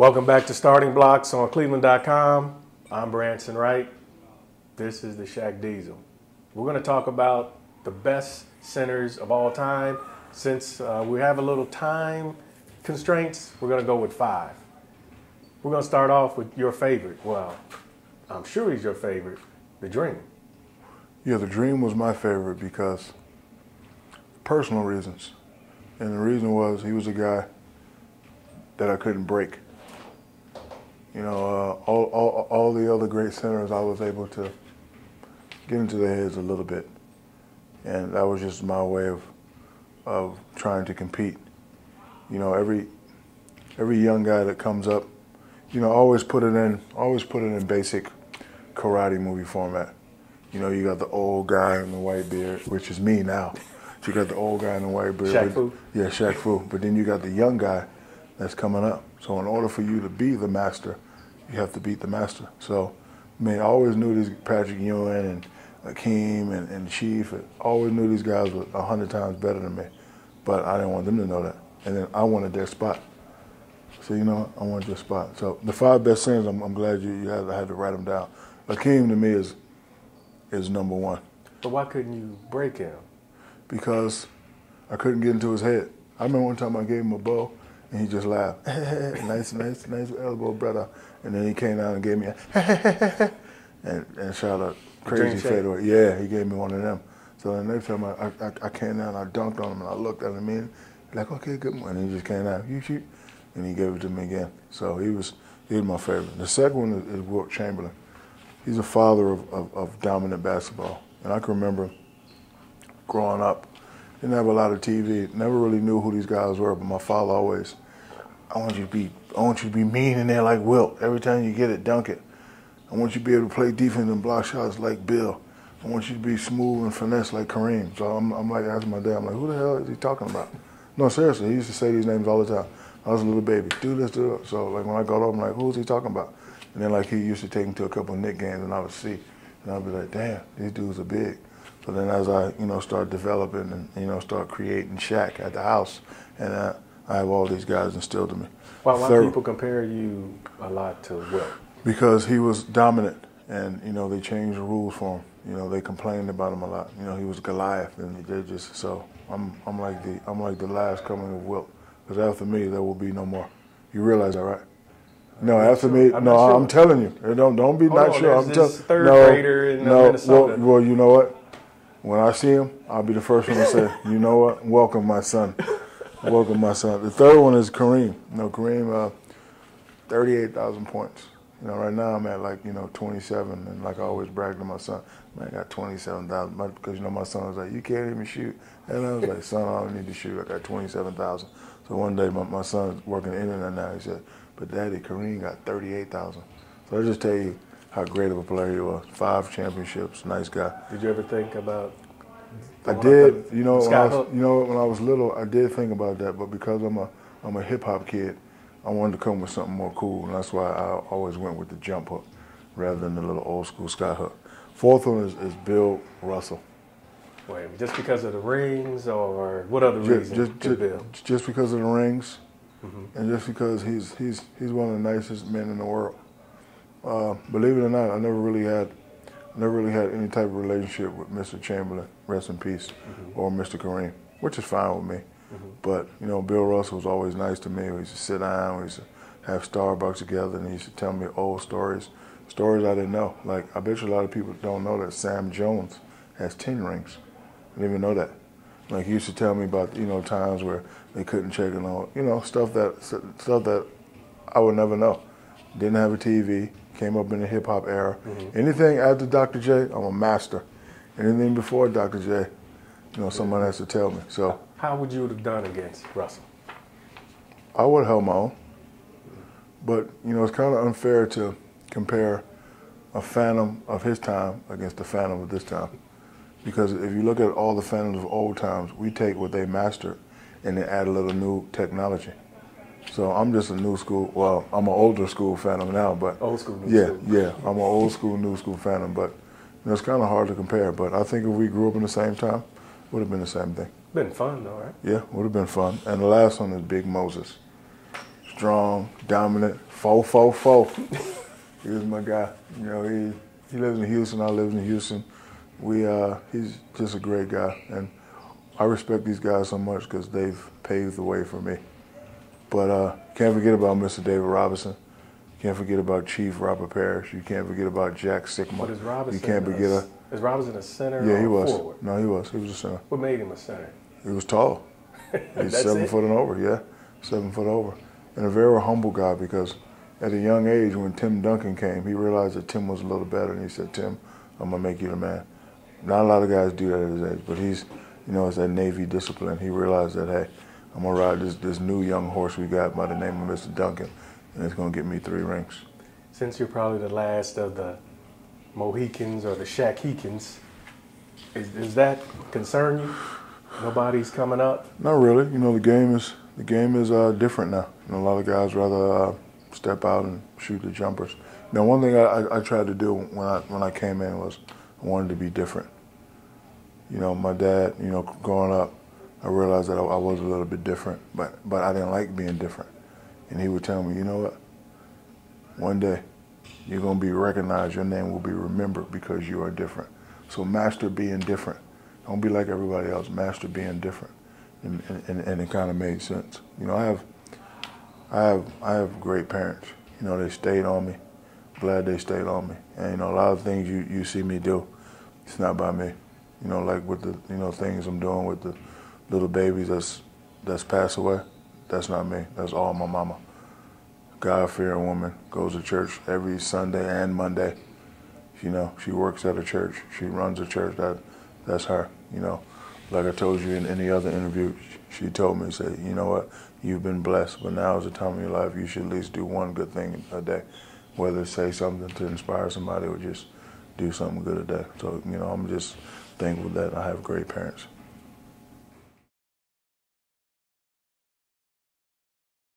Welcome back to Starting Blocks on Cleveland.com. I'm Branson Wright. This is the Shaq Diesel. We're going to talk about the best centers of all time. Since uh, we have a little time constraints, we're going to go with five. We're going to start off with your favorite. Well, I'm sure he's your favorite, the Dream. Yeah, the Dream was my favorite because personal reasons. And the reason was he was a guy that I couldn't break. You know, uh, all, all, all the other great centers, I was able to get into their heads a little bit. And that was just my way of, of trying to compete. You know, every, every young guy that comes up, you know, always put it in, always put it in basic karate movie format. You know, you got the old guy in the white beard, which is me now. You got the old guy in the white beard. Shaq Fu. Yeah, Shaq Fu. But then you got the young guy that's coming up. So in order for you to be the master, you have to beat the master. So, I mean, I always knew these Patrick Ewing and Akeem and, and Chief. I always knew these guys were a hundred times better than me, but I didn't want them to know that. And then I wanted their spot. So you know, I wanted their spot. So the five best centers, I'm, I'm glad you, you had, I had to write them down. Akeem to me is is number one But why couldn't you break him? because I couldn't get into his head. I remember one time I gave him a bow and he just laughed. nice, nice, nice elbow, brother. And then he came down and gave me a and, and shot a crazy fadeaway. Yeah, he gave me one of them. So the next time I, I, I came down, I dunked on him and I looked at him and like, okay, good one. And he just came down, you shoot. And he gave it to me again. So he was he was my favorite. The second one is, is Wilt Chamberlain. He's a father of, of, of dominant basketball. And I can remember growing up, didn't have a lot of TV, never really knew who these guys were, but my father always, I want you to be, I want you to be mean in there like Wilt. Every time you get it, dunk it. I want you to be able to play defense and block shots like Bill. I want you to be smooth and finesse like Kareem. So I'm, I'm like asking my dad, I'm like, who the hell is he talking about? No, seriously, he used to say these names all the time. I was a little baby, do this, do that. So like when I got up, I'm like, who's he talking about? And then like he used to take me to a couple of Knick games and I would see, and I'd be like, damn, these dudes are big. So then as I, you know, start developing and, you know, start creating Shaq at the house, and uh, I have all these guys instilled in me. Why, why Third- people compare you a lot to Wilt? because he was dominant and you know they changed the rules for him. You know they complained about him a lot. You know he was goliath and they just so i'm i'm like the i'm like the last coming of wilt. Because after me there will be no more. You realize that right? No after sure. me I'm no sure. i'm telling you. Don't don't be Hold not on, sure. i'm telling third no grader in, no Minnesota. well, well you know what? When i see him i'll be the first one to say you know what? Welcome my son welcome my son the third one is kareem no kareem uh 38,000 points. You know, right now I'm at like, you know, 27, and like I always brag to my son, man, I got 27,000, because, you know, my son was like, you can't even shoot. And I was like, son, I don't need to shoot. I got 27,000. So one day my, my son's working the internet now. He said, but daddy, Kareem got 38,000. So I just tell you how great of a player he was. Five championships, nice guy. Did you ever think about? I did, you know, when I was, you know, when I was little, I did think about that, but because I'm a, I'm a hip hop kid, I wanted to come with something more cool, and that's why I always went with the jump hook rather than the little old school sky hook. Fourth one is, is Bill Russell. Wait, just because of the rings, or what other Ju- reason? Just, to Bill? just because of the rings, Mm-hmm. and just because he's he's he's one of the nicest men in the world. Uh, believe it or not, I never really had never really had any type of relationship with Mr. Chamberlain, rest in peace, Mm-hmm. or Mr. Kareem, which is fine with me. But you know, Bill Russell was always nice to me. We used to sit down, we used to have Starbucks together, and he used to tell me old stories, stories I didn't know. Like I bet you a lot of people don't know that Sam Jones has ten rings. I didn't even know that. Like he used to tell me about you know times where they couldn't check it on, you know stuff that stuff that I would never know. Didn't have a TV. Came up in the hip hop era. Mm-hmm. Anything after Dr. J, I'm a master. Anything before Dr. J, you know, someone has to tell me. So How would you have done against Russell? I would hold my own. But, you know, it's kind of unfair to compare a Phantom of his time against the Phantom of this time. Because if you look at all the Phantoms of old times, we take what they mastered and then add a little new technology. So I'm just a new school, well, I'm an older school Phantom now, but Old school, new yeah, school. yeah, I'm an old school, new school Phantom, but you know, it's kind of hard to compare. But I think if we grew up in the same time, would have been the same thing. Been fun though, right? Yeah, would have been fun. And the last one is Big Moses. strong, dominant, fo fo fo. he was my guy. You know, he he lives in Houston. I live in Houston. We uh, he's just a great guy, and I respect these guys so much because they've paved the way for me. But uh, can't forget about Mr. David Robinson. Can't forget about Chief Robert Parish. You can't forget about Jack Sikma. But is Robinson you can't a, forget a, is Robinson a center yeah, or he was. forward? No, he was. He was a center. What made him a center? He was tall. He's seven it? foot and over, yeah. Seven foot over. And a very humble guy because at a young age when Tim Duncan came, he realized that Tim was a little better and he said, Tim, I'm gonna make you the man. Not a lot of guys do that at his age, but he's you know, it's that Navy discipline. He realized that, hey, I'm gonna ride this this new young horse we got by the name of Mr. Duncan, and it's gonna get me three rings. Since you're probably the last of the Mohicans or the Shaqhicans, is, does that concern you? Nobody's coming up. Not really. You know, the game is the game is uh, different now. You know, a lot of guys rather uh, step out and shoot the jumpers. Now, one thing I, I, I tried to do when I when I came in was I wanted to be different. You know, my dad. You know, growing up, I realized that I, I was a little bit different, but but I didn't like being different. And he would tell me, you know what? One day, you're gonna be recognized. Your name will be remembered because you are different. So master being different. Don't be like everybody else. Master being different, and, and, and it kind of made sense. You know, I have, I have, I have great parents. You know, they stayed on me. Glad they stayed on me. And you know, a lot of things you, you see me do, it's not by me. You know, like with the you know things I'm doing with the little babies that's that's passed away. That's not me. That's all my mama. God-fearing woman goes to church every Sunday and Monday. You know, she works at a church. She runs a church. That that's her. You know, like I told you in any other interview, she told me, say, you know what, you've been blessed, but now is the time of your life you should at least do one good thing a day, whether say something to inspire somebody or just do something good a day. So you know, I'm just thankful that I have great parents.